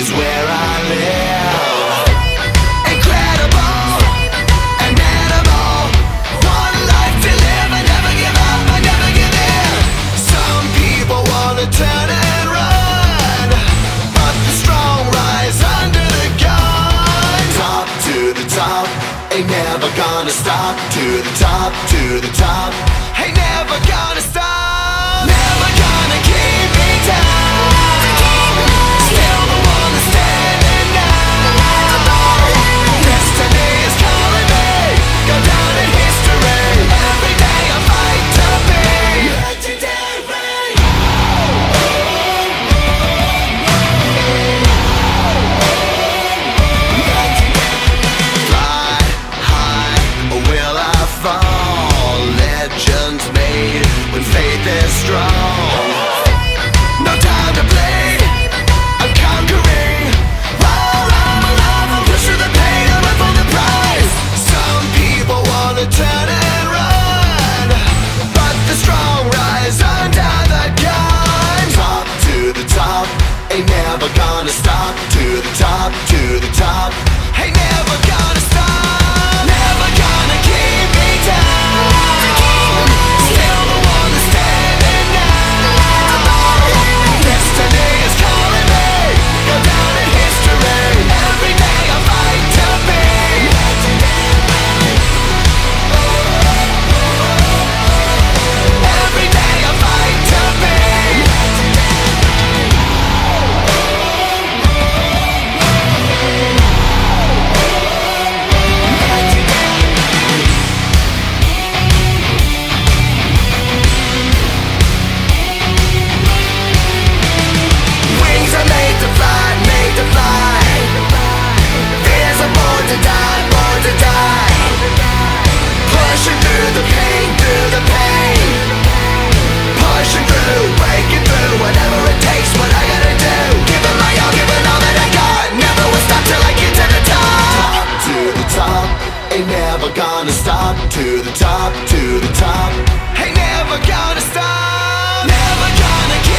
is where I live. Incredible. One life never give up, I never give in. Some people wanna turn and run, but the strong rise under the gun. Top to the top, ain't never gonna stop. To the top, to the top, ain't never gonna stop. Never gonna keep me down. gonna stop to the top, to the top. Hey, never gonna stop, never gonna